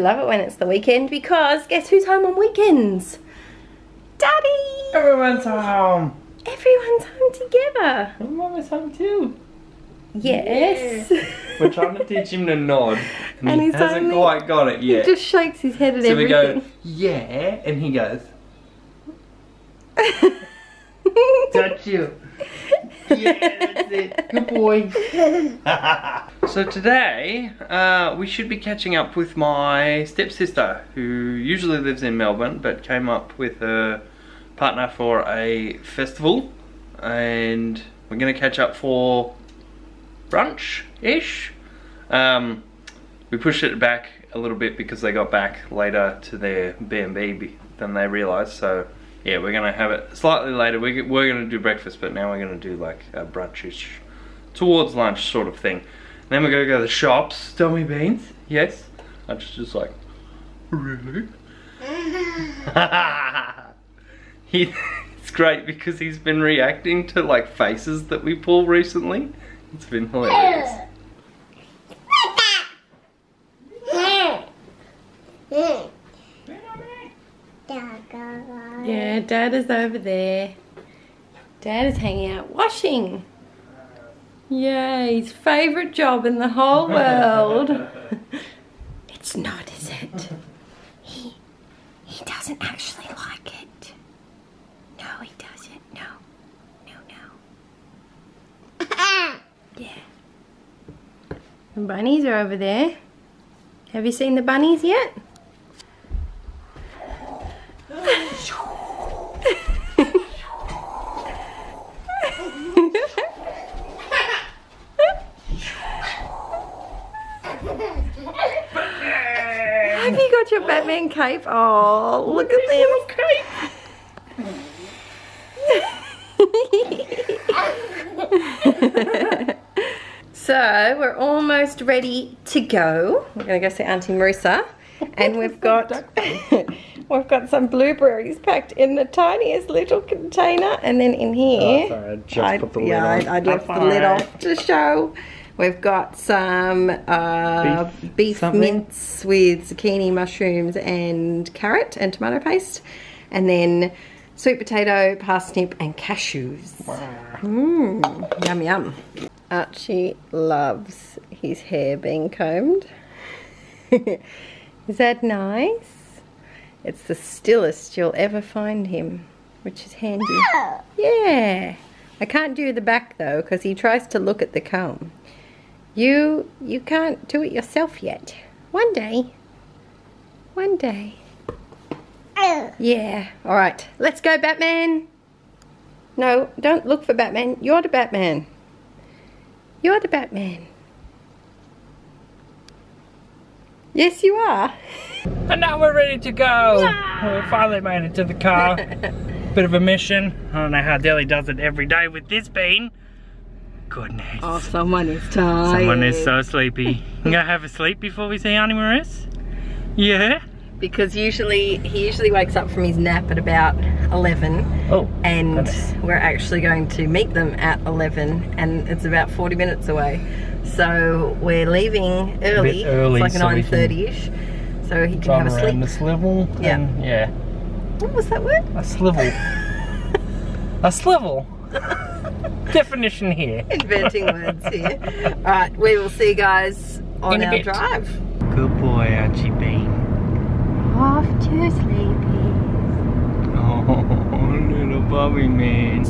Love it when it's the weekend because guess who's home on weekends? Daddy! Everyone's home. Everyone's home together. And Mama's home too. Yes. We're trying to teach him to nod. And, And he hasn't only- quite got it yet. he just shakes his head at so we go, yeah, and he goes, touch you. Yeah, that's it. Good boy. so today, uh, we should be catching up with my stepsister, who usually lives in Melbourne, but came up with her partner for a festival. And we're gonna catch up for brunch-ish. Um, we pushed it back a little bit because they got back later to their B&B than they realised. So yeah, we're gonna have it slightly later. We're, we're gonna do breakfast, but now we're gonna do like a brunchish towards lunch sort of thing. then we're gonna go to the shops. Dummy beans, yes. I just just like, really? he, it's great because he's been reacting to like faces that we pull recently. It's been hilarious. Yeah, Dad is over there. Dad is hanging out washing. Yay, his favourite job in the whole world. it's not, is it? He, he doesn't actually like it. No, he doesn't. No. No, no. Yeah. The bunnies are over there. Have you seen the bunnies yet? Have you got your Batman cape? Oh, look at them. so we're almost ready to go. We're gonna go see Auntie Marissa, and we've got we've got some blueberries packed in the tiniest little container, and then in oh, here, Oh, sorry, I just put the lid yeah, on. I, I left the lid off to show. We've got some uh, Beef beef, mince with zucchini, mushrooms, and carrot and tomato paste, and then sweet potato, parsnip, and cashews. Mmm, yum yum. Archie loves his hair being combed. Is that nice? It's the stillest you'll ever find him, which is handy. Yeah. I can't do the back though because he tries to look at the comb. You you can't do it yourself yet. One day. One day. Yeah. All right. Let's go, Batman. No, don't look for Batman. You're the Batman. You're the Batman. Yes, you are. And now we're ready to go. Ah. We finally made it to the car. Bit of a mission. I don't know how Deli does it every day with this bean. Goodness. Oh, someone is tired. Someone is so sleepy. You gonna have a sleep before we see Auntie Maris? Yeah? because usually he usually wakes up from his nap at about 11 Oh. and goodness. we're actually going to meet them at 11 and it's about 40 minutes away so we're leaving early, early, it's like so 9.30ish so he can have a around the sleep swivel. Yeah. and- yeah. what was that word? A slivel. a swivel. Definition here. inventing words here alright we will see you guys on In a our bit. drive Good boy, Archie Bean. off to sleepy Oh, little Bobby man.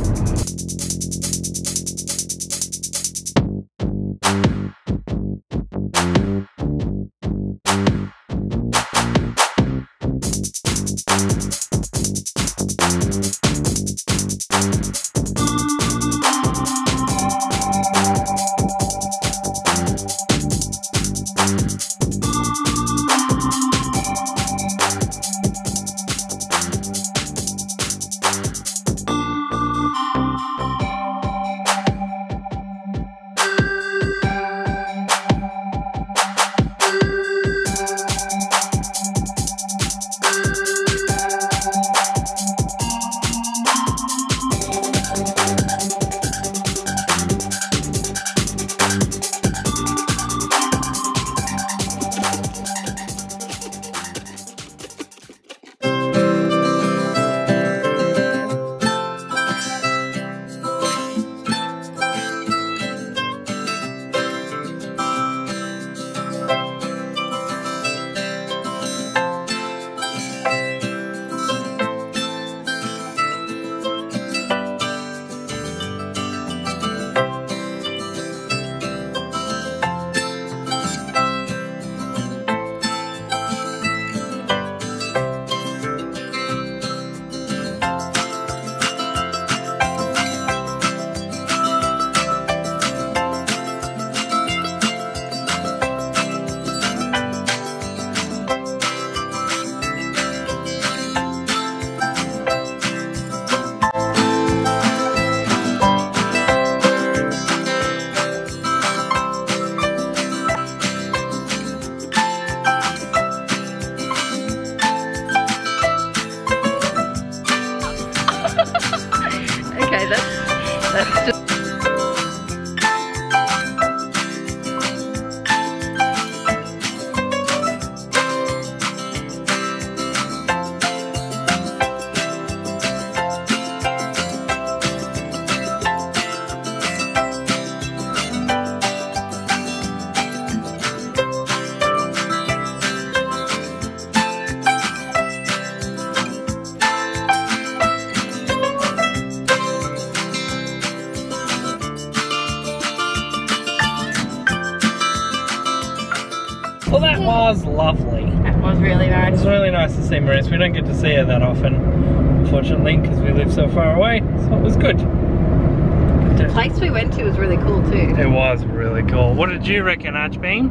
Was lovely. It was really nice. It was really nice to see Marissa. We don't get to see her that often, unfortunately, because we live so far away. So it was good. The place we went to was really cool too. It was really cool. What did you reckon, Archbeam?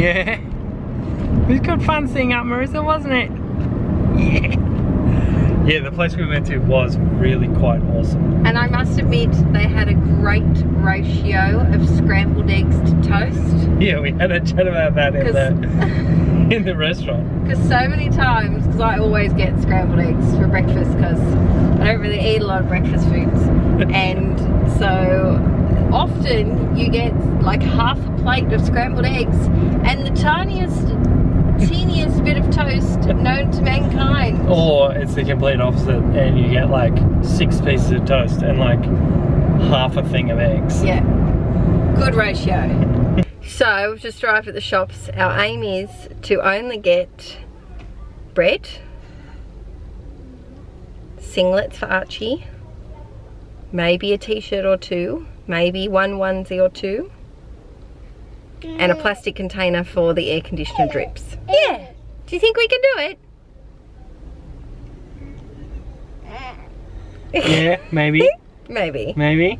Yeah. It was good fun seeing up Marissa, wasn't it? Yeah. The place we went to was really quite awesome. And I must admit, they had a great ratio of scrambled eggs to toast. Yeah, we had a chat about that in the in the restaurant. Because so many times, because I always get scrambled eggs for breakfast because I don't really eat a lot of breakfast foods. and so often you get like half a plate of scrambled eggs and the tiniest, teeniest bit of toast known to mankind. Or it's the complete opposite and you get like six pieces of toast and like half a thing of eggs. Yeah, good ratio. so we've just arrived at the shops. Our aim is to only get bread, singlets for Archie, maybe a t-shirt or two, maybe one onesie or two, and a plastic container for the air conditioner drips. Yeah. Do you think we can do it? Yeah, maybe. Maybe. Maybe.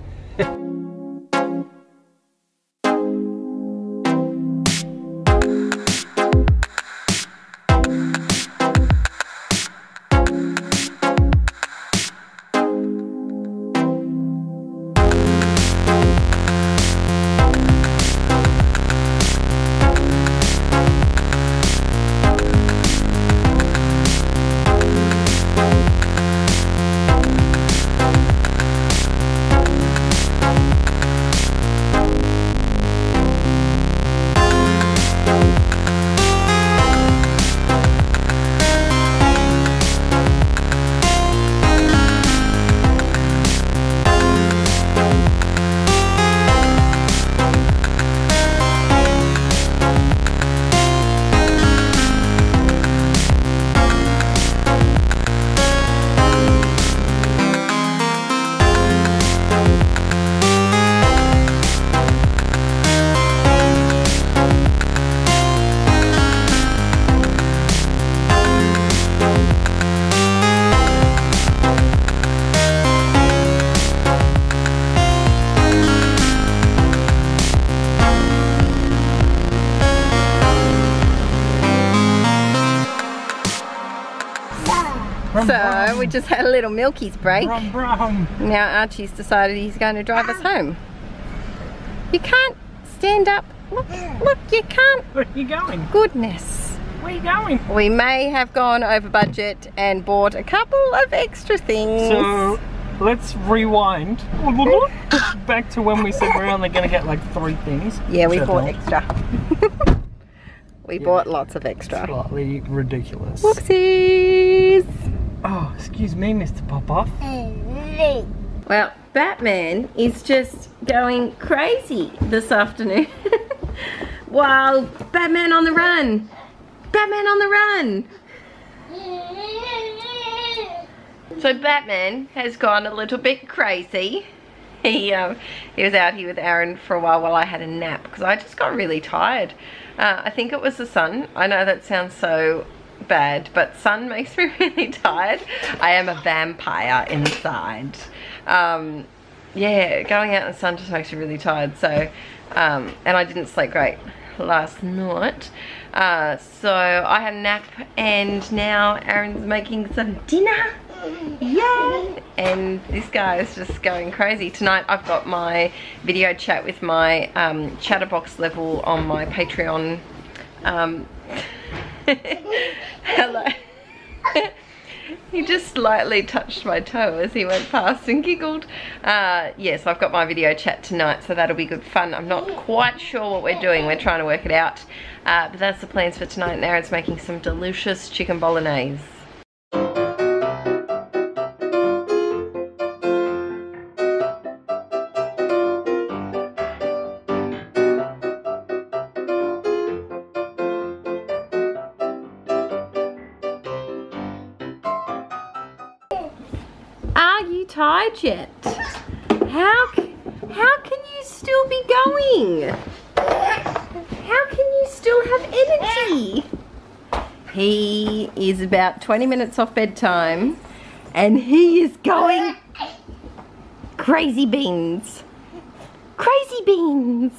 We just had a little Milky's break. Brum, brum. Now Archie's decided he's going to drive us home. You can't stand up. Look, look, you can't. Where are you going? Goodness. Where are you going? We may have gone over budget and bought a couple of extra things. So let's rewind back to when we said we're only going to get like three things. yeah, we bought extra. we bought lots of extra. Slightly ridiculous. Whoopsies. Oh, excuse me, Mr. Popoff. Well, Batman is just going crazy this afternoon. wow, Batman on the run. Batman on the run. So Batman has gone a little bit crazy. He um, he was out here with Aaron for a while while I had a nap because I just got really tired. Uh, I think it was the sun. I know that sounds so bad, but sun makes me really tired. I am a vampire inside. Um, yeah, going out in the sun just makes me really tired. So, um, and I didn't sleep great last night. Uh, so I had a nap and now Aaron's making some dinner. Yay! And this guy is just going crazy. Tonight I've got my video chat with my um, chatterbox level on my Patreon. Um, hello. he just slightly touched my toe as he went past and giggled. Uh, yes, I've got my video chat tonight, so that'll be good fun. I'm not quite sure what we're doing. We're trying to work it out. Uh, but that's the plans for tonight. And Aaron's making some delicious chicken bolognese. Tired yet? How how can you still be going? How can you still have energy. He is about 20 minutes off bedtime and he is going crazy beans. Crazy beans.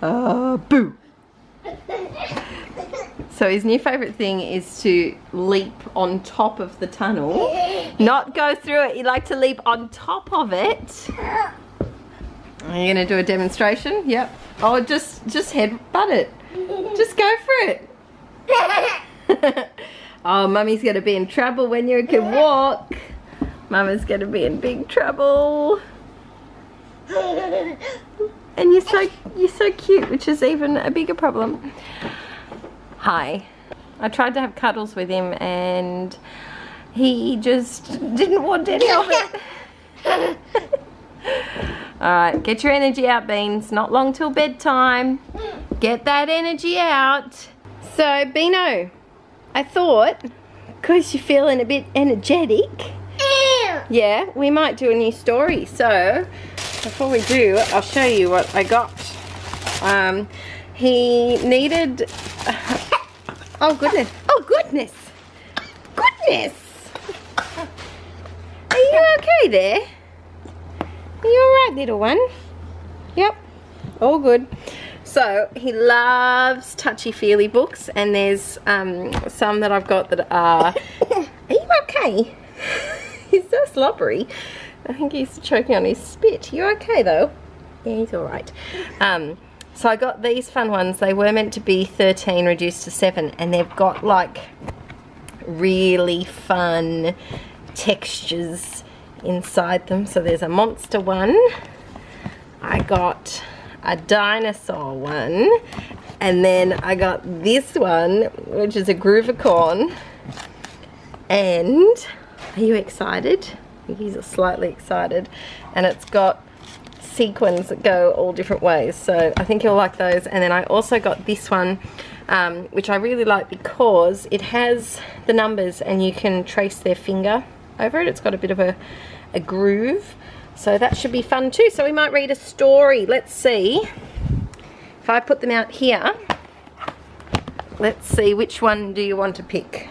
Uh, boo. So his new favourite thing is to leap on top of the tunnel. Not go through it, you like to leap on top of it. Are you gonna do a demonstration? Yep. Oh, just, just headbutt it. Just go for it. oh, mummy's gonna be in trouble when you can walk. Mama's gonna be in big trouble. And you're so, you're so cute, which is even a bigger problem. Hi. I tried to have cuddles with him and he just didn't want any of it. Alright, get your energy out, Beans. Not long till bedtime. Get that energy out. So, Beano, I thought, because you're feeling a bit energetic, yeah, we might do a new story. So, before we do, I'll show you what I got. Um, he needed... oh, goodness. Oh, goodness. Goodness. Are you okay there? Are you alright, little one? Yep. All good. So, he loves touchy-feely books, and there's um, some that I've got that are... Are you okay? he's so slobbery. I think he's choking on his spit. You okay, though? Yeah, he's alright. Um, so I got these fun ones. They were meant to be 13 reduced to 7, and they've got, like, really fun textures inside them. So there's a monster one. I got a dinosaur one. And then I got this one, which is a Groovicorn. And are you excited? He's slightly excited. And it's got sequins that go all different ways. So I think you'll like those. And then I also got this one, um, which I really like because it has the numbers and you can trace their finger over it. It's got a bit of a, a groove. So that should be fun too. So we might read a story. Let's see. If I put them out here, let's see which one do you want to pick.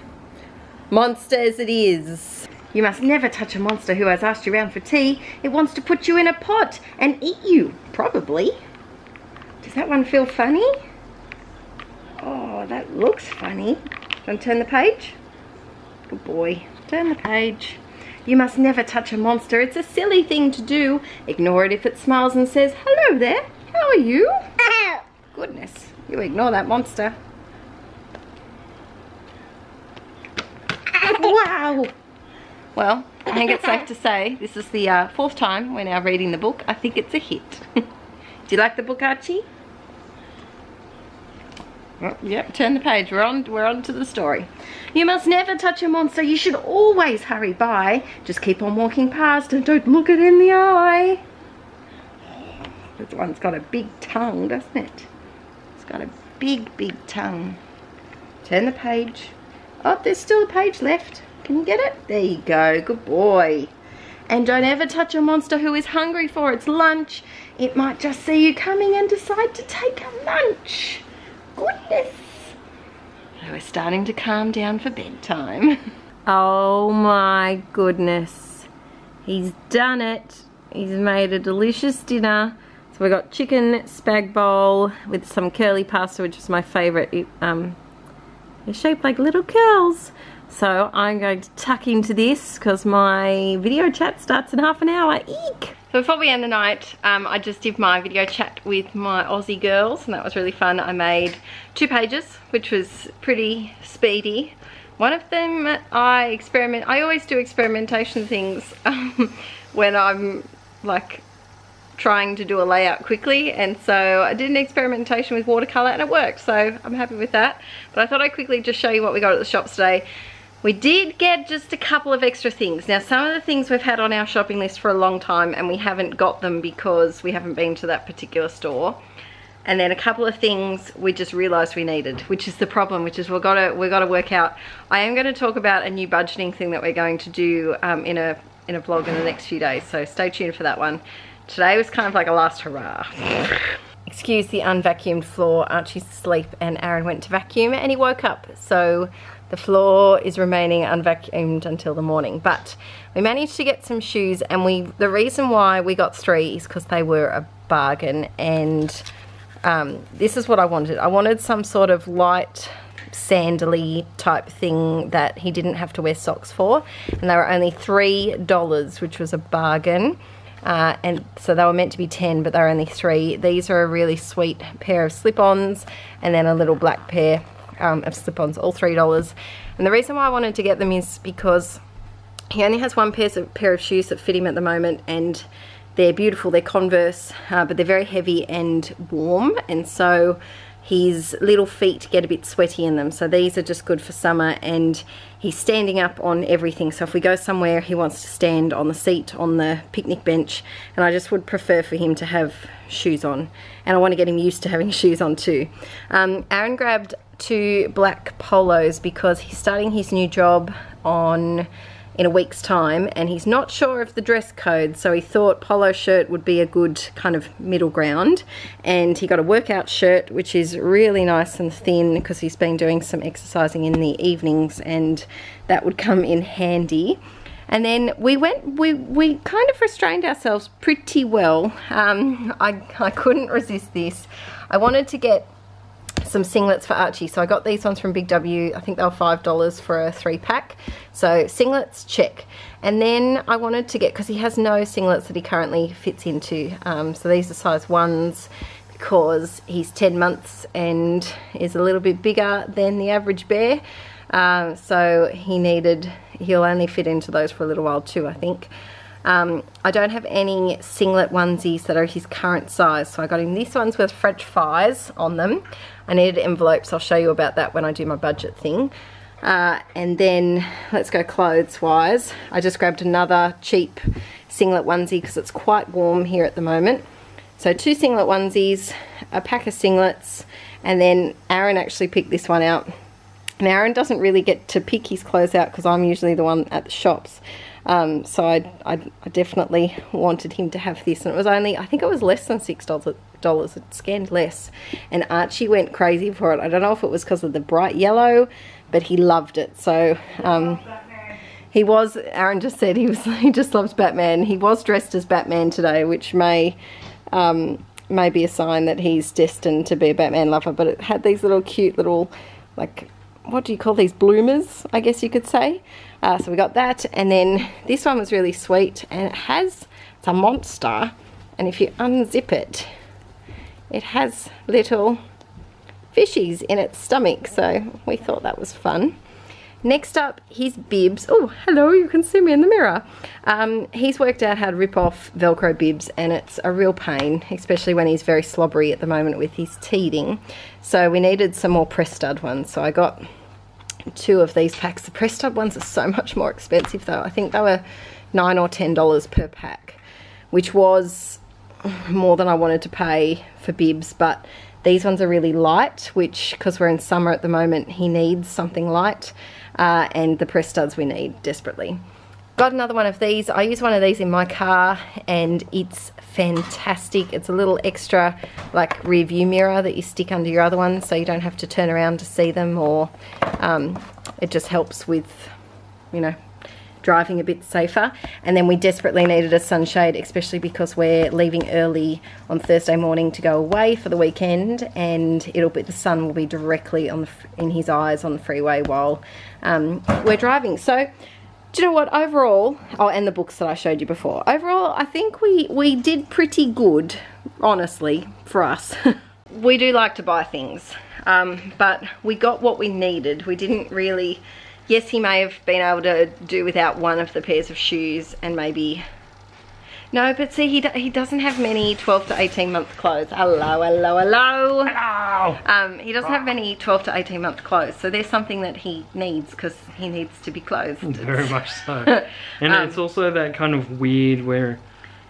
Monsters it is. You must never touch a monster who has asked you round for tea. It wants to put you in a pot and eat you, probably. Does that one feel funny? Oh, that looks funny. Do you want turn the page? Good boy. Turn the page. You must never touch a monster. It's a silly thing to do. Ignore it if it smiles and says, hello there. How are you? Goodness, you ignore that monster. wow. Well, I think it's safe to say this is the uh, fourth time we're now reading the book. I think it's a hit. do you like the book, Archie? Yep, turn the page. We're on, we're on to the story. You must never touch a monster. You should always hurry by. Just keep on walking past and don't look it in the eye. This one's got a big tongue, doesn't it? It's got a big, big tongue. Turn the page. Oh, there's still a page left. Can you get it? There you go. Good boy. And don't ever touch a monster who is hungry for its lunch. It might just see you coming and decide to take a lunch. goodness. we're starting to calm down for bedtime. oh my goodness. He's done it. He's made a delicious dinner. So we got chicken spag bowl with some curly pasta, which is my favorite. It, um, it's shaped like little curls. So I'm going to tuck into this because my video chat starts in half an hour. Eek! So before we end the night, um, I just did my video chat with my Aussie girls and that was really fun. I made two pages, which was pretty speedy. One of them I experiment, I always do experimentation things um, when I'm like trying to do a layout quickly and so I did an experimentation with watercolor and it worked so I'm happy with that but I thought I'd quickly just show you what we got at the shops today we did get just a couple of extra things. Now some of the things we've had on our shopping list for a long time and we haven't got them because we haven't been to that particular store. And then a couple of things we just realized we needed, which is the problem, which is we've got to, we've got to work out. I am going to talk about a new budgeting thing that we're going to do um, in, a, in a vlog in the next few days. So stay tuned for that one. Today was kind of like a last hurrah. excuse the unvacuumed floor. Archie's asleep and Aaron went to vacuum and he woke up. So the floor is remaining unvacuumed until the morning. But we managed to get some shoes and we the reason why we got three is because they were a bargain. And um, this is what I wanted. I wanted some sort of light sandally type thing that he didn't have to wear socks for. And they were only three dollars which was a bargain. Uh, and so they were meant to be 10 but they're only three. These are a really sweet pair of slip-ons and then a little black pair um, of slip-ons all three dollars. And the reason why I wanted to get them is because he only has one pair of, pair of shoes that fit him at the moment and they're beautiful. They're converse uh, but they're very heavy and warm and so his little feet get a bit sweaty in them. So these are just good for summer and he's standing up on everything. So if we go somewhere he wants to stand on the seat on the picnic bench and I just would prefer for him to have shoes on. And I want to get him used to having shoes on too. Um, Aaron grabbed two black polos because he's starting his new job on in a week's time and he's not sure of the dress code. So he thought polo shirt would be a good kind of middle ground and he got a workout shirt which is really nice and thin because he's been doing some exercising in the evenings and that would come in handy. And then we went we we kind of restrained ourselves pretty well. Um, I, I couldn't resist this. I wanted to get some singlets for Archie. So I got these ones from Big W. I think they were $5 for a three pack. So singlets, check. And then I wanted to get, because he has no singlets that he currently fits into. Um, so these are size ones because he's 10 months and is a little bit bigger than the average bear. Um, so he needed, he'll only fit into those for a little while too, I think. Um, I don't have any singlet onesies that are his current size, so I got him these ones with French fries on them. I needed envelopes, I'll show you about that when I do my budget thing. Uh, and then let's go clothes wise. I just grabbed another cheap singlet onesie because it's quite warm here at the moment. So two singlet onesies, a pack of singlets, and then Aaron actually picked this one out. And Aaron doesn't really get to pick his clothes out because I'm usually the one at the shops. Um, so I, I, I, definitely wanted him to have this and it was only, I think it was less than $6. It scanned less. And Archie went crazy for it. I don't know if it was because of the bright yellow, but he loved it. So um, he was, Aaron just said he was he just loves Batman. He was dressed as Batman today, which may um, may be a sign that he's destined to be a Batman lover. But it had these little cute little, like, what do you call these bloomers, I guess you could say. Uh, so we got that. And then this one was really sweet and it has, it's a monster. And if you unzip it, it has little fishies in its stomach. So we thought that was fun. Next up, his bibs. Oh, hello, you can see me in the mirror. Um, he's worked out how to rip off Velcro bibs and it's a real pain, especially when he's very slobbery at the moment with his teething. So we needed some more press stud ones. So I got two of these packs. The press stud ones are so much more expensive though. I think they were nine or ten dollars per pack, which was more than I wanted to pay for bibs, but these ones are really light, which, because we're in summer at the moment, he needs something light, uh, and the press studs we need desperately. Got another one of these. I use one of these in my car, and it's fantastic. It's a little extra, like, rear view mirror that you stick under your other one, so you don't have to turn around to see them, or um, it just helps with, you know, driving a bit safer. And then we desperately needed a sunshade, especially because we're leaving early on Thursday morning to go away for the weekend, and it'll be the sun will be directly on the, in his eyes on the freeway while um, we're driving. So. You know what? Overall, oh, and the books that I showed you before. Overall, I think we we did pretty good, honestly, for us. we do like to buy things, um, but we got what we needed. We didn't really Yes, he may have been able to do without one of the pairs of shoes and maybe... No, but see, he, do, he doesn't have many 12 to 18 month clothes. Hello, hello, hello. Hello. Um, he doesn't have many 12 to 18 month clothes, so there's something that he needs because he needs to be clothed. Very much so. and um, it's also that kind of weird where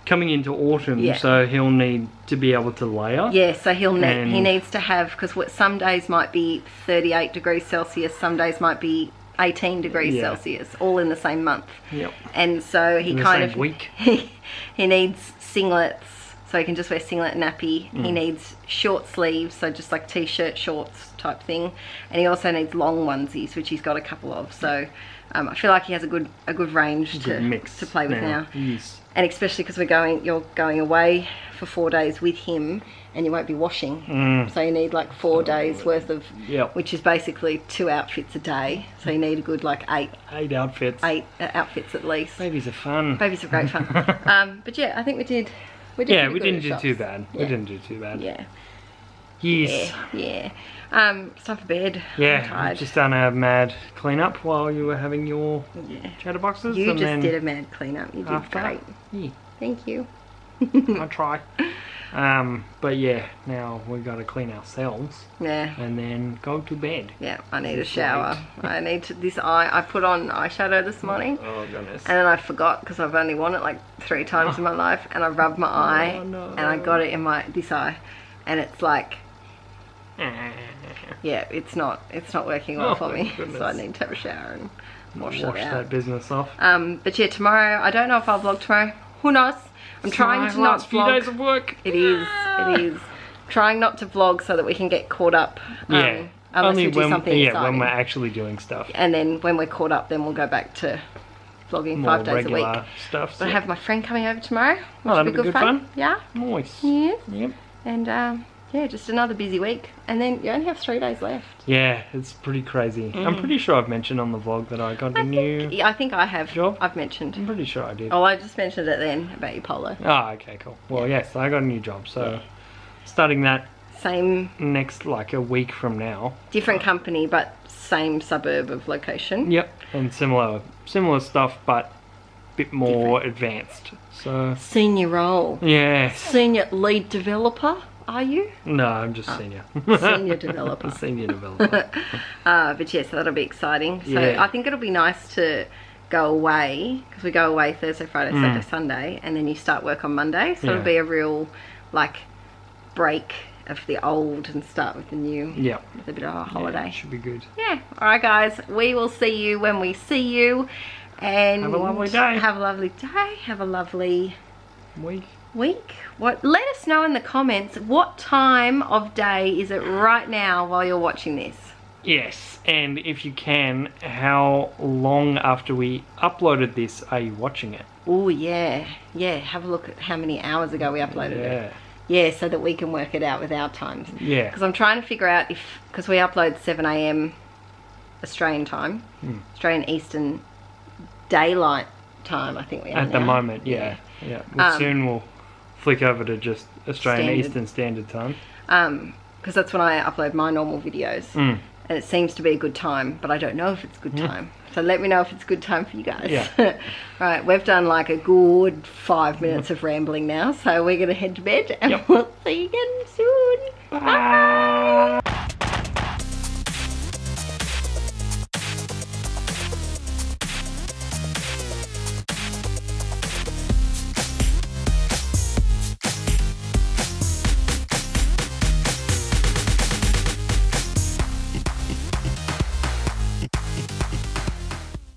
coming into autumn, yeah. so he'll need to be able to layer. Yeah, so he'll need he needs to have because what some days might be 38 degrees Celsius, some days might be 18 degrees yeah. Celsius, all in the same month. Yep. And so he kind of week. He, he needs singlets, so he can just wear singlet nappy. Mm. He needs short sleeves, so just like t-shirt, shorts type thing, and he also needs long onesies, which he's got a couple of. So um, I feel like he has a good a good range to mix to play with now, Yes. and especially because we're going, you're going away for four days with him, and you won't be washing. Mm. So you need like four days worth of, Yep. which is basically two outfits a day. So you need a good like eight Eight outfits. eight uh, outfits at least. Babies are fun. Babies are great fun. um, but yeah, I think we did. We did yeah, we didn't do shops. too bad. We didn't do too bad. Yeah, Yes. yeah, yeah. Um, it's time for bed. Yeah, tired. just done a mad clean up while you were having your yeah. chatterboxes. You and just then did a mad clean up. You did after great. Yeah, Thank you. I try. Um, but yeah, now we got to clean ourselves Yeah. and then go to bed. Yeah, I need a shower. I need to, this eye. I put on eyeshadow this morning, Oh goodness. and then I forgot because I've only worn it like three times in my life, and I rubbed my eye, Oh, no. and I got it in my this eye, and it's like, yeah, it's not, it's not working well Oh, for me. goodness. So I need to have a shower and wash, Wash it out. that business off. Um, but yeah, tomorrow. I don't know if I'll vlog tomorrow. Who knows? I'm trying to not last few vlog. days of work. It is. It is. Trying not to vlog so that we can get caught up. Um, Yeah. Unless Only we do when something yeah exciting. when we're actually doing stuff. and then when we're caught up, then we'll go back to vlogging More five days a week. stuff. But I have my friend coming over tomorrow, which Oh, will that'll be good fun. fun. Yeah. Nice. Yeah. Yep. And um, yeah, just another busy week. And then you only have three days left. Yeah, it's pretty crazy. I'm pretty sure I've mentioned on the vlog that I got a Mm. New. think, yeah, I think I have. job? I've mentioned. I'm pretty sure I did. Oh, I just mentioned it then about your polo. Ah, okay, cool. Well, yes, I got a new job, so starting that Same, next like a week from now. different company, but same suburb of location. Yep, and similar similar stuff, but bit more advanced. So Senior role. yeah, Senior lead developer, are you? no, I'm just senior. Senior developer. senior developer. Uh, but yeah, so that'll be exciting. So Yeah. I think it'll be nice to go away because we go away Thursday, Friday, Saturday, Sunday, and then you start work on Monday. So Mm. Yeah. it'll be a real like break of the old and start with the new Yeah. with a bit of a Yeah, holiday. should be good. Yeah. All right, guys. We will see you when we see you. And Have a lovely day. Have a lovely day. Have a lovely Week. Week. What? Let us know in the comments what time of day is it right now while you're watching this. Yes, and if you can, how long after we uploaded this are you watching it? Oh yeah, yeah. Have a look at how many hours ago we uploaded it. Yeah. Yeah, so that we can work it out with our times. Yeah. Because I'm trying to figure out if because we upload 7 a.m. Australian time, Hmm. Australian Eastern Daylight time. I think we are At the now. moment, yeah. Yeah. Well, Um, soon we'll flick over to just Australian Standard. Eastern Standard Time. Um, because that's when I upload my normal videos, Mm. and it seems to be a good time, but I don't know if it's a good time. So let me know if it's a good time for you guys. Yeah. right, we've done like a good five minutes of rambling now, so we're gonna head to bed, and Yep. we'll see you again soon. Bye.